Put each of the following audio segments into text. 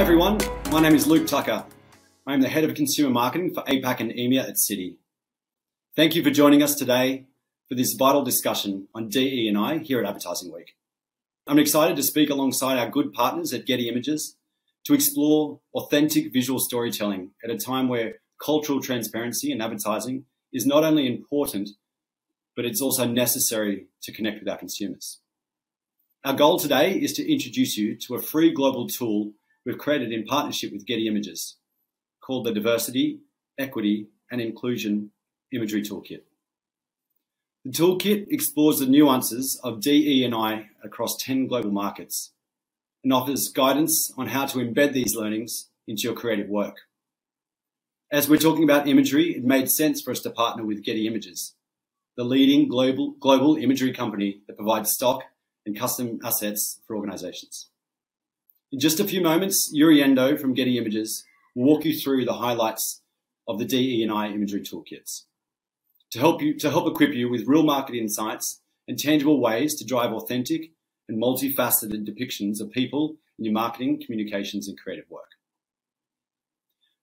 Hi everyone, my name is Luke Tucker. I am the Head of Consumer Marketing for APAC and EMEA at Citi. Thank you for joining us today for this vital discussion on DE&I here at Advertising Week. I'm excited to speak alongside our good partners at Getty Images to explore authentic visual storytelling at a time where cultural transparency in advertising is not only important, but it's also necessary to connect with our consumers. Our goal today is to introduce you to a free global tool we've created in partnership with Getty Images called the Diversity, Equity and Inclusion Imagery Toolkit. The toolkit explores the nuances of DE&I across 10 global markets and offers guidance on how to embed these learnings into your creative work. As we're talking about imagery, it made sense for us to partner with Getty Images, the leading global, global imagery company that provides stock and custom assets for organizations. In just a few moments, Yuri Endo from Getty Images will walk you through the highlights of the DE&I imagery toolkits to help you to help equip you with real market insights and tangible ways to drive authentic and multifaceted depictions of people in your marketing, communications, and creative work.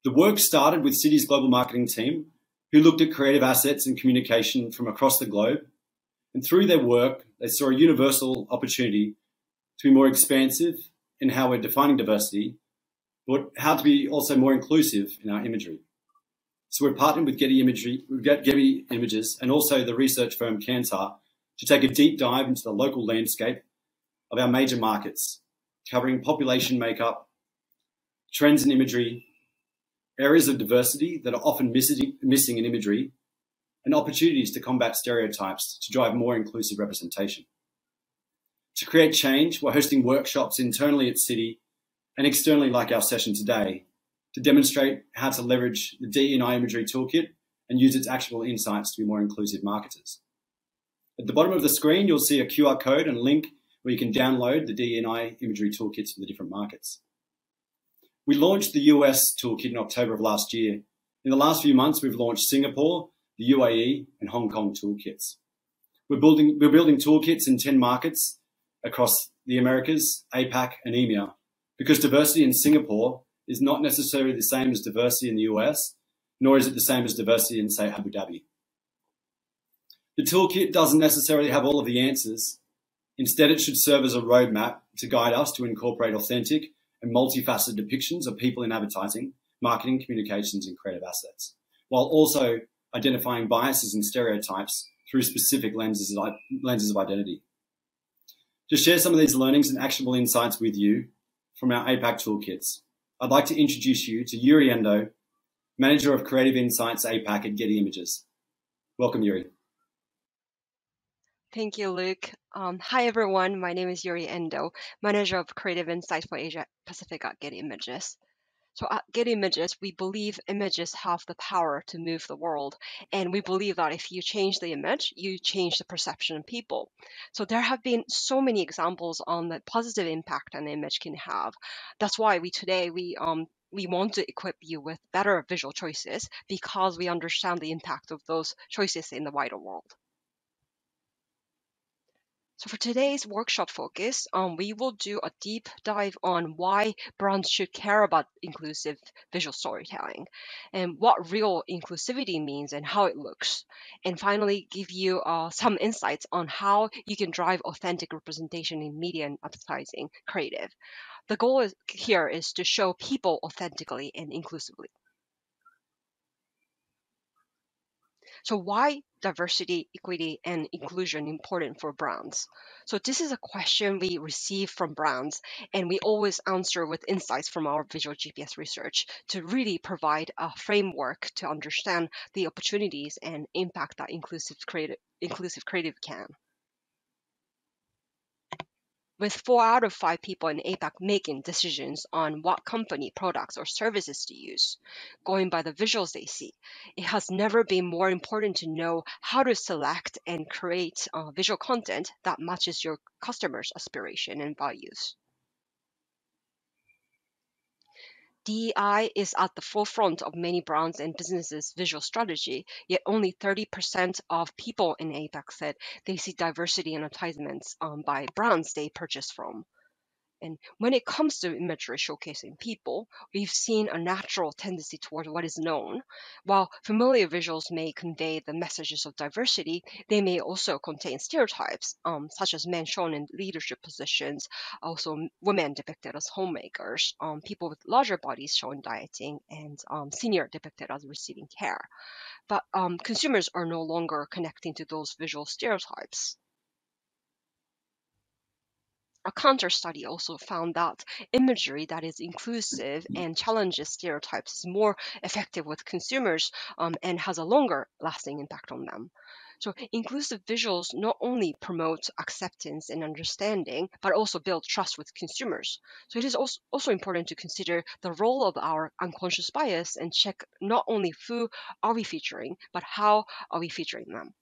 The work started with Citi's global marketing team, who looked at creative assets and communication from across the globe. And through their work, they saw a universal opportunity to be more expansive in how we're defining diversity, but how to be also more inclusive in our imagery. So we're partnering with Getty Imagery, Getty Images, and also the research firm Kantar to take a deep dive into the local landscape of our major markets, covering population makeup, trends in imagery, areas of diversity that are often missing in imagery, and opportunities to combat stereotypes to drive more inclusive representation. To create change, we're hosting workshops internally at Citi and externally like our session today to demonstrate how to leverage the DE&I imagery toolkit and use its actionable insights to be more inclusive marketers. At the bottom of the screen, you'll see a QR code and link where you can download the DE&I imagery toolkits for the different markets. We launched the US toolkit in October of last year. In the last few months, we've launched Singapore, the UAE, and Hong Kong toolkits. We're building, we're building toolkits in 10 markets across the Americas, APAC, and EMEA because diversity in Singapore is not necessarily the same as diversity in the US, nor is it the same as diversity in, say, Abu Dhabi. The toolkit doesn't necessarily have all of the answers. Instead, it should serve as a roadmap to guide us to incorporate authentic and multifaceted depictions of people in advertising, marketing, communications, and creative assets, while also identifying biases and stereotypes through specific lenses of, lenses of identity. To share some of these learnings and actionable insights with you from our APAC toolkits, I'd like to introduce you to Yuri Endo, Manager of Creative Insights APAC at Getty Images. Welcome, Yuri. Thank you, Luke. Um, hi, everyone. My name is Yuri Endo, Manager of Creative Insights for Asia Pacific at Getty Images. So at Getty Images, we believe images have the power to move the world. And we believe that if you change the image, you change the perception of people. So there have been so many examples on the positive impact an image can have. That's why we today we um we want to equip you with better visual choices because we understand the impact of those choices in the wider world. So for today's workshop focus, um, we will do a deep dive on why brands should care about inclusive visual storytelling and what real inclusivity means and how it looks. And finally, give you uh, some insights on how you can drive authentic representation in media and advertising creative. The goal is, here is to show people authentically and inclusively. So why diversity, equity, and inclusion important for brands? So this is a question we receive from brands, and we always answer with insights from our visual GPS research to really provide a framework to understand the opportunities and impact that inclusive creative, inclusive creative can with four out of five people in APAC making decisions on what company products or services to use, going by the visuals they see, it has never been more important to know how to select and create uh, visual content that matches your customers' aspiration and values. DEI is at the forefront of many brands and businesses' visual strategy, yet only 30% of people in APAC said they see diversity in advertisements um, by brands they purchase from. And when it comes to imagery showcasing people, we've seen a natural tendency toward what is known. While familiar visuals may convey the messages of diversity, they may also contain stereotypes, um, such as men shown in leadership positions, also women depicted as homemakers, um, people with larger bodies shown dieting, and um, senior depicted as receiving care. But um, consumers are no longer connecting to those visual stereotypes. A Kantar study also found that imagery that is inclusive and challenges stereotypes is more effective with consumers um, and has a longer lasting impact on them. So, inclusive visuals not only promote acceptance and understanding, but also build trust with consumers. So, it is also, also important to consider the role of our unconscious bias and check not only who are we featuring, but how are we featuring them.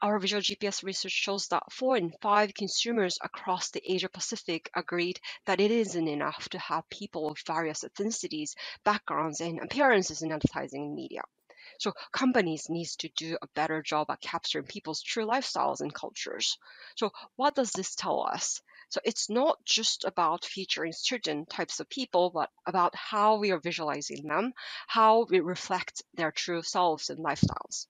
Our visual GPS research shows that four in five consumers across the Asia Pacific agreed that it isn't enough to have people of various ethnicities, backgrounds, and appearances in advertising and media. So companies need to do a better job at capturing people's true lifestyles and cultures. So what does this tell us? So it's not just about featuring certain types of people, but about how we are visualizing them, how we reflect their true selves and lifestyles.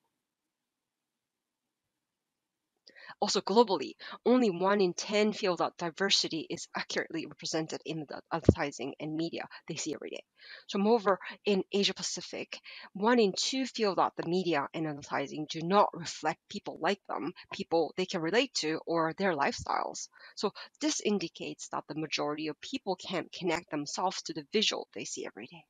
Also globally, only one in 10 feel that diversity is accurately represented in the advertising and media they see every day. So moreover, in Asia Pacific, one in two feel that the media and advertising do not reflect people like them, people they can relate to, or their lifestyles. So this indicates that the majority of people can't connect themselves to the visual they see every day.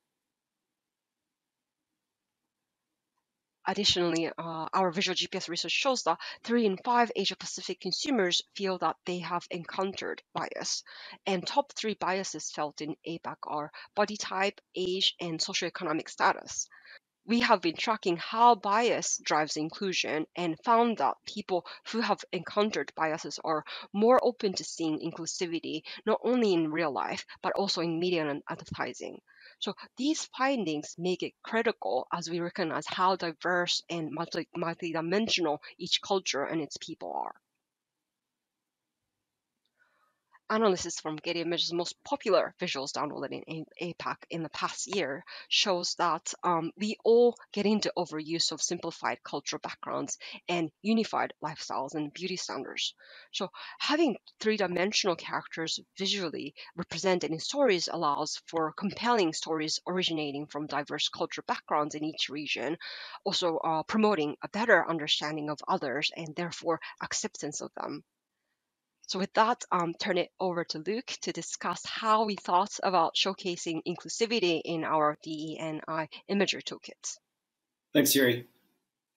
Additionally, uh, our visual GPS research shows that three in five Asia Pacific consumers feel that they have encountered bias. And top three biases felt in APAC are body type, age, and socioeconomic status. We have been tracking how bias drives inclusion and found that people who have encountered biases are more open to seeing inclusivity not only in real life but also in media and advertising. So these findings make it critical as we recognize how diverse and multi- multidimensional each culture and its people are analysis from Getty Images' most popular visuals downloaded in APAC in the past year shows that um, we all get into overuse of simplified cultural backgrounds and unified lifestyles and beauty standards. So having three-dimensional characters visually represented in stories allows for compelling stories originating from diverse cultural backgrounds in each region, also uh, promoting a better understanding of others and therefore acceptance of them. So with that, um, turn it over to Luke to discuss how we thought about showcasing inclusivity in our DE&I imagery toolkit. Thanks, Yuri.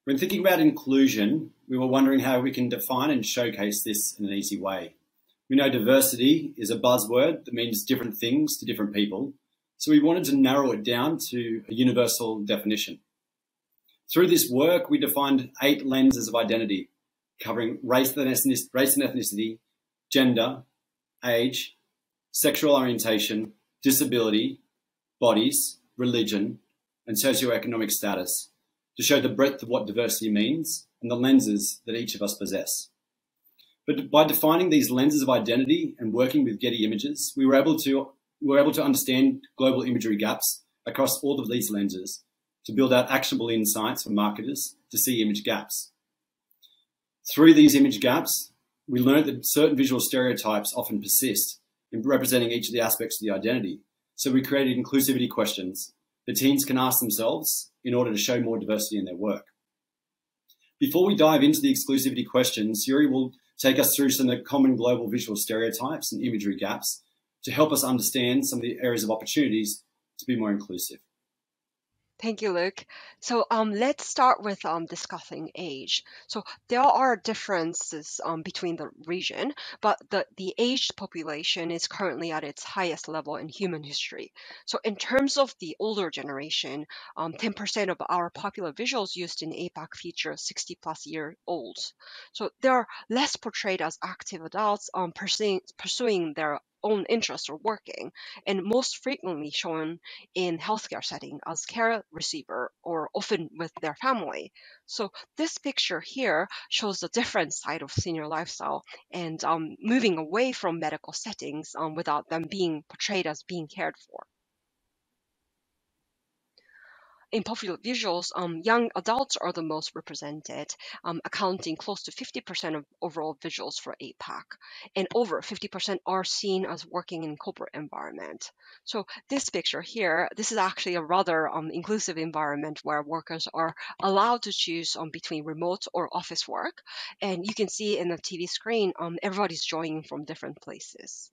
When thinking about inclusion, we were wondering how we can define and showcase this in an easy way. We know diversity is a buzzword that means different things to different people, so we wanted to narrow it down to a universal definition. Through this work, we defined eight lenses of identity, covering race and ethnicity, gender, age, sexual orientation, disability, bodies, religion, and socioeconomic status to show the breadth of what diversity means and the lenses that each of us possess. But by defining these lenses of identity and working with Getty Images, we were able to, we were able to understand global imagery gaps across all of these lenses to build out actionable insights for marketers to see image gaps. Through these image gaps, we learned that certain visual stereotypes often persist in representing each of the aspects of the identity. So we created inclusivity questions that teens can ask themselves in order to show more diversity in their work. Before we dive into the exclusivity questions, Yuri will take us through some of the common global visual stereotypes and imagery gaps to help us understand some of the areas of opportunities to be more inclusive. Thank you, Luke. So um, let's start with um, discussing age. So there are differences um, between the region, but the, the aged population is currently at its highest level in human history. So in terms of the older generation, 10% um, of our popular visuals used in APAC feature 60 plus year olds. So they are less portrayed as active adults um, pursuing, pursuing their own interests or working, and most frequently shown in healthcare setting as care receiver or often with their family. So this picture here shows the different side of senior lifestyle and um, moving away from medical settings um, without them being portrayed as being cared for in popular visuals, um, young adults are the most represented, um, accounting close to 50% of overall visuals for APAC, and over 50% are seen as working in corporate environment. So this picture here, this is actually a rather um, inclusive environment where workers are allowed to choose um, between remote or office work, and you can see in the TV screen, um, everybody's joining from different places.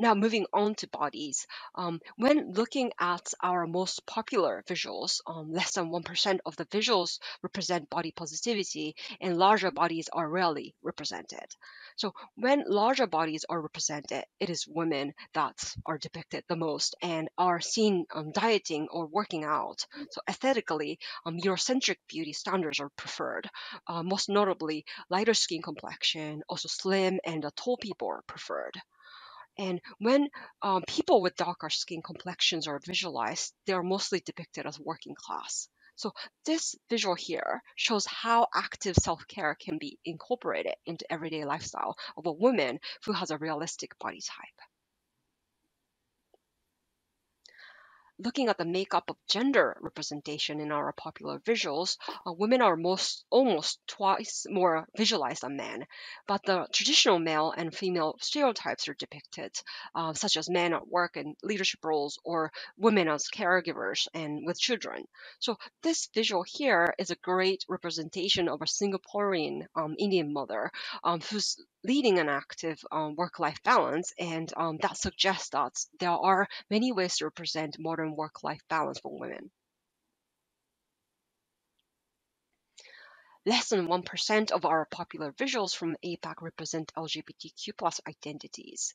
Now, moving on to bodies. Um, when looking at our most popular visuals, um, less than 1% of the visuals represent body positivity, and larger bodies are rarely represented. So, when larger bodies are represented, it is women that are depicted the most and are seen um, dieting or working out. So, aesthetically, um, Eurocentric beauty standards are preferred. Uh, most notably, lighter skin complexion, also slim and tall people are preferred. And when um, people with darker skin complexions are visualized, they are mostly depicted as working class. So this visual here shows how active self-care can be incorporated into everyday lifestyle of a woman who has a realistic body type. Looking at the makeup of gender representation in our popular visuals, uh, women are most almost twice more visualized than men, but the traditional male and female stereotypes are depicted, uh, such as men at work and leadership roles, or women as caregivers and with children. So this visual here is a great representation of a Singaporean um, Indian mother um, who's leading an active um, work-life balance, and um, that suggests that there are many ways to represent modern work-life balance for women. Less than 1% of our popular visuals from APAC represent LGBTQ plus identities.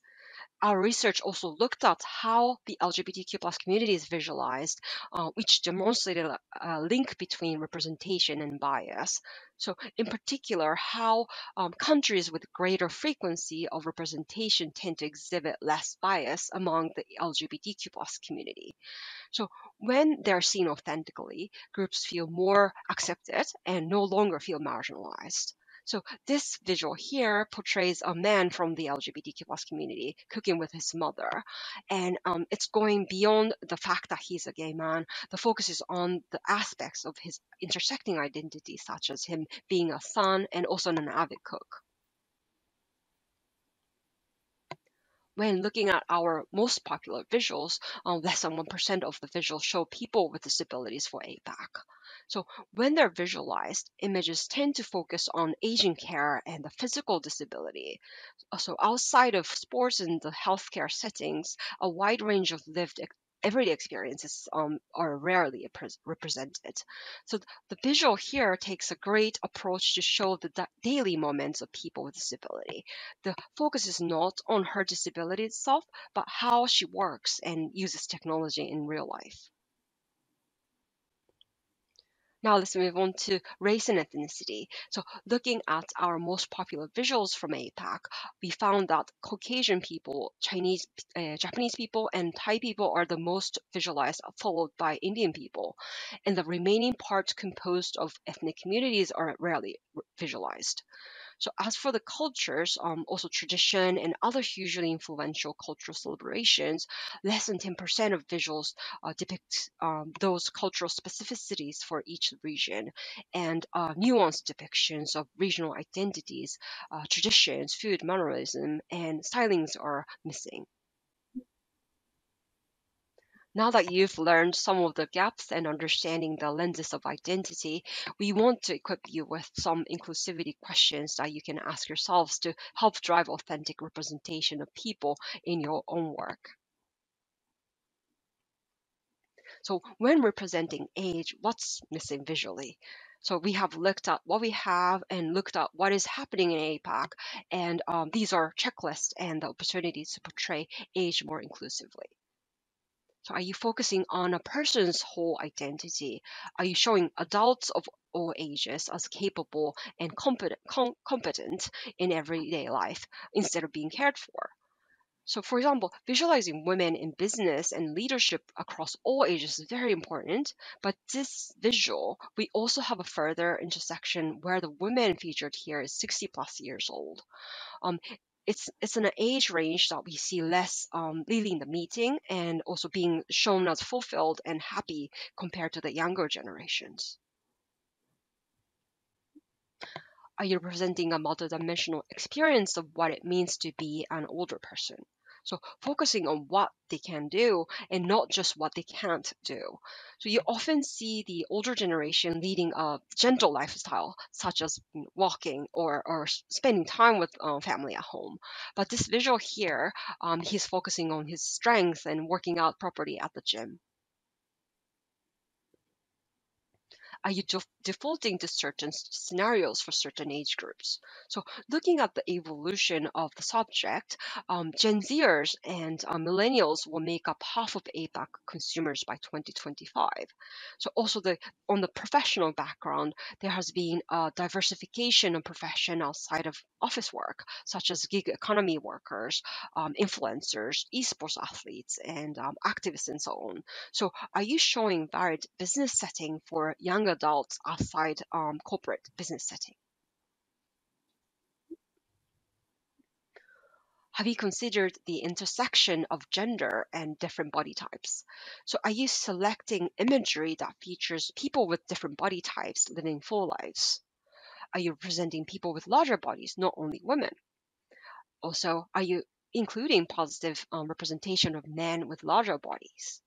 Our research also looked at how the LGBTQ plus community is visualized, uh, which demonstrated a, a, link between representation and bias. So in particular, how um, countries with greater frequency of representation tend to exhibit less bias among the LGBTQ plus community. So when they're seen authentically, groups feel more accepted and no longer feel marginalized. So this visual here portrays a man from the LGBTQ plus community cooking with his mother. And um, it's going beyond the fact that he's a gay man. The focus is on the aspects of his intersecting identity, such as him being a son and also an avid cook. When looking at our most popular visuals, uh, less than 1% of the visuals show people with disabilities for APAC. So when they're visualized, images tend to focus on aging care and the physical disability. So outside of sports and the healthcare settings, a wide range of lived everyday experiences um, are rarely represented. So the visual here takes a great approach to show the daily moments of people with disability. The focus is not on her disability itself, but how she works and uses technology in real life. Now let's move on to race and ethnicity. So looking at our most popular visuals from APAC, we found that Caucasian people, Chinese, uh, Japanese people, and Thai people are the most visualized, followed by Indian people. And the remaining parts composed of ethnic communities are rarely visualized. So as for the cultures, um, also tradition and other hugely influential cultural celebrations, less than 10% of visuals uh, depict um, those cultural specificities for each region, and uh, nuanced depictions of regional identities, uh, traditions, food, mannerism, and stylings are missing. Now that you've learned some of the gaps and understanding the lenses of identity, we want to equip you with some inclusivity questions that you can ask yourselves to help drive authentic representation of people in your own work. So when representing age, what's missing visually? So we have looked at what we have and looked at what is happening in APAC, and um, these are checklists and the opportunities to portray age more inclusively. So are you focusing on a person's whole identity? Are you showing adults of all ages as capable and competent, com- competent in everyday life instead of being cared for? So, for example, visualizing women in business and leadership across all ages is very important. But this visual, we also have a further intersection where the woman featured here is 60 plus years old. Um, it's it's an age range that we see less um, leading the meeting and also being shown as fulfilled and happy compared to the younger generations. Are you presenting a multidimensional experience of what it means to be an older person? So focusing on what they can do and not just what they can't do. So you often see the older generation leading a gentle lifestyle, such as walking or, or spending time with uh, family at home. But this visual here, um, he's focusing on his strength and working out properly at the gym. Are you def- defaulting to certain scenarios for certain age groups? So, looking at the evolution of the subject, um, Gen Zers and uh, millennials will make up half of APAC consumers by 2025. So, also the on the professional background, there has been a diversification of profession outside of office work, such as gig economy workers, um, influencers, esports athletes, and um, activists, and so on. So, are you showing varied business setting for young adults outside um, corporate business setting? Have you considered the intersection of gender and different body types? So, are you selecting imagery that features people with different body types living full lives? Are you representing people with larger bodies, not only women? Also, are you including positive um, representation of men with larger bodies?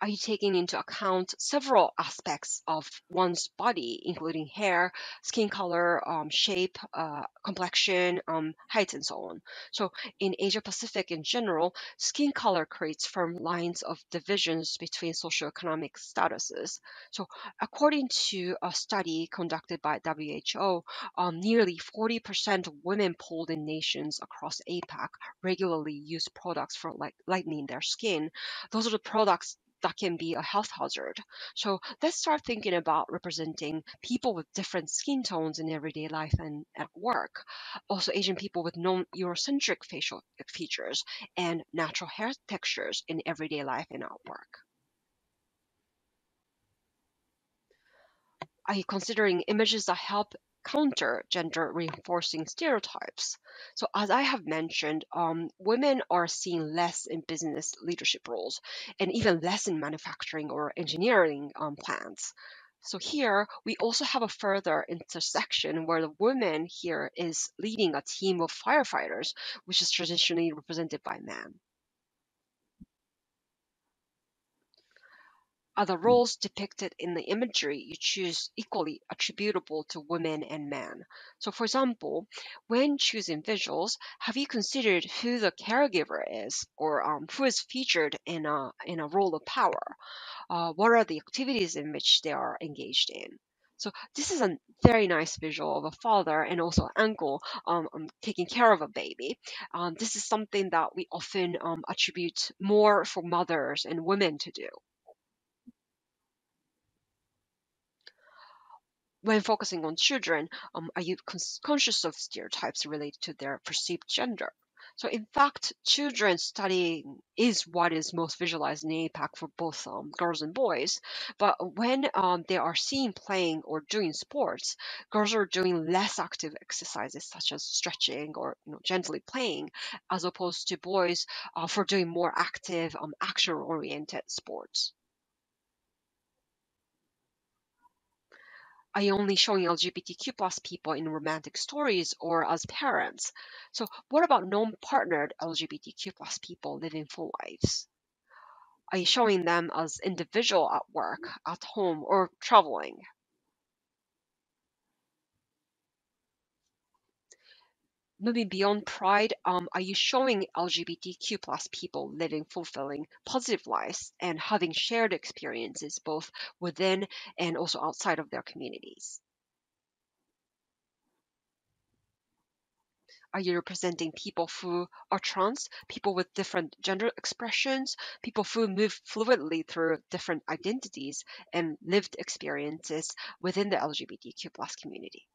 Are you taking into account several aspects of one's body, including hair, skin color, um, shape, uh, complexion, um, height, and so on? So, in Asia Pacific in general, skin color creates firm lines of divisions between socioeconomic statuses. So, according to a study conducted by WHO, um, nearly 40% of women polled in nations across APAC regularly use products for like lightening their skin. Those are the products that can be a health hazard. So let's start thinking about representing people with different skin tones in everyday life and at work. Also, Asian people with non Eurocentric facial features and natural hair textures in everyday life and at work. Are you considering images that help counter gender reinforcing stereotypes. So, as I have mentioned, um, women are seen less in business leadership roles and even less in manufacturing or engineering um, plants. So here we also have a further intersection where the woman here is leading a team of firefighters, which is traditionally represented by men. Are the roles depicted in the imagery you choose equally attributable to women and men? So, for example, when choosing visuals, have you considered who the caregiver is or um, who is featured in a, in a role of power? Uh, what are the activities in which they are engaged in? So this is a very nice visual of a father and also an uncle um, um, taking care of a baby. Um, this is something that we often um, attribute more for mothers and women to do. When focusing on children, um, are you cons- conscious of stereotypes related to their perceived gender? So, in fact, children studying is what is most visualized in APAC for both um, girls and boys. But when um, they are seen playing or doing sports, girls are doing less active exercises such as stretching or you know, gently playing, as opposed to boys uh, for doing more active, um, action-oriented sports. Are only showing LGBTQ plus people in romantic stories or as parents? So what about non-partnered LGBTQ plus people living full lives? Are you showing them as individual at work, at home, or traveling? Moving beyond pride, um, are you showing LGBTQ plus people living fulfilling, positive lives and having shared experiences both within and also outside of their communities? Are you representing people who are trans, people with different gender expressions, people who move fluidly through different identities and lived experiences within the LGBTQ plus community?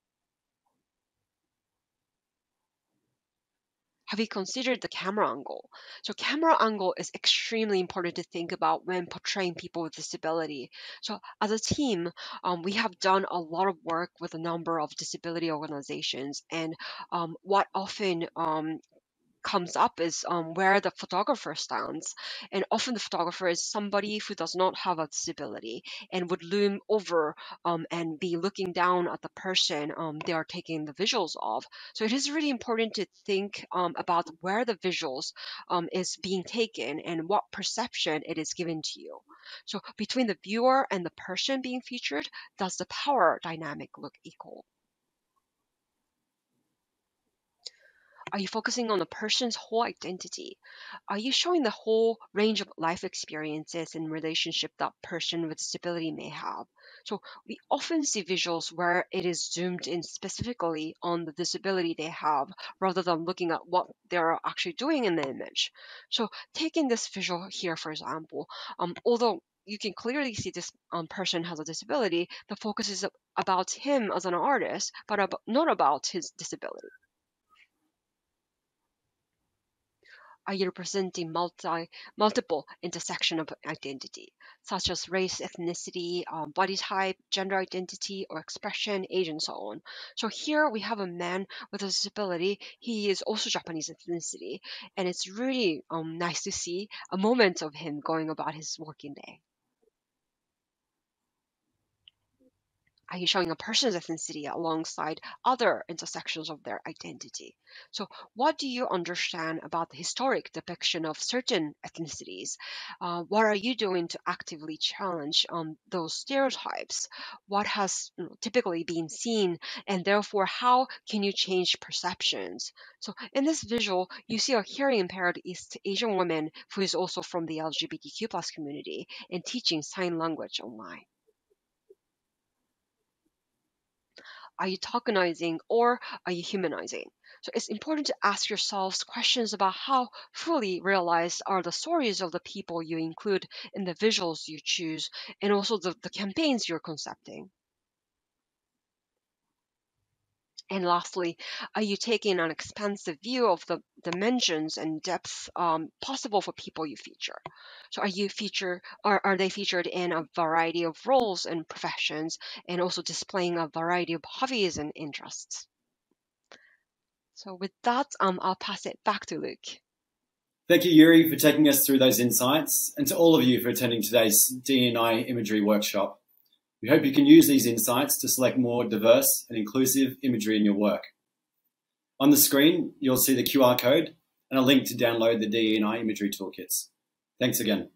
Have you considered the camera angle? So camera angle is extremely important to think about when portraying people with disability. So as a team, um, we have done a lot of work with a number of disability organizations, and um, what often um, comes up is um, where the photographer stands. And often the photographer is somebody who does not have a disability and would loom over um, and be looking down at the person um, they are taking the visuals of. So it is really important to think um, about where the visuals um, is being taken and what perception it is given to you. So between the viewer and the person being featured, does the power dynamic look equal? Are you focusing on the person's whole identity? Are you showing the whole range of life experiences and relationship that person with disability may have? So we often see visuals where it is zoomed in specifically on the disability they have rather than looking at what they're actually doing in the image. So taking this visual here, for example, um, although you can clearly see this um, person has a disability, the focus is about him as an artist, but ab- not about his disability. Are you representing multi, multiple intersection of identity, such as race, ethnicity, um, body type, gender identity or expression, age, and so on. So here we have a man with a disability. He is also Japanese ethnicity, and it's really um, nice to see a moment of him going about his working day. Are showing a person's ethnicity alongside other intersections of their identity? So, what do you understand about the historic depiction of certain ethnicities? Uh, what are you doing to actively challenge um, those stereotypes? What has you know, typically been seen, and therefore, how can you change perceptions? So, in this visual, you see a hearing impaired East Asian woman who is also from the LGBTQ plus community and teaching sign language online. Are you tokenizing or are you humanizing? So it's important to ask yourselves questions about how fully realized are the stories of the people you include in the visuals you choose and also the, the campaigns you're concepting. And lastly, are you taking an expansive view of the dimensions and depth um, possible for people you feature? So are you feature are, are they featured in a variety of roles and professions and also displaying a variety of hobbies and interests? So with that, um, I'll pass it back to Luke. Thank you, Yuri, for taking us through those insights, and to all of you for attending today's DE&I imagery workshop. We hope you can use these insights to select more diverse and inclusive imagery in your work. On the screen, you'll see the QR code and a link to download the DE&I imagery toolkits. Thanks again.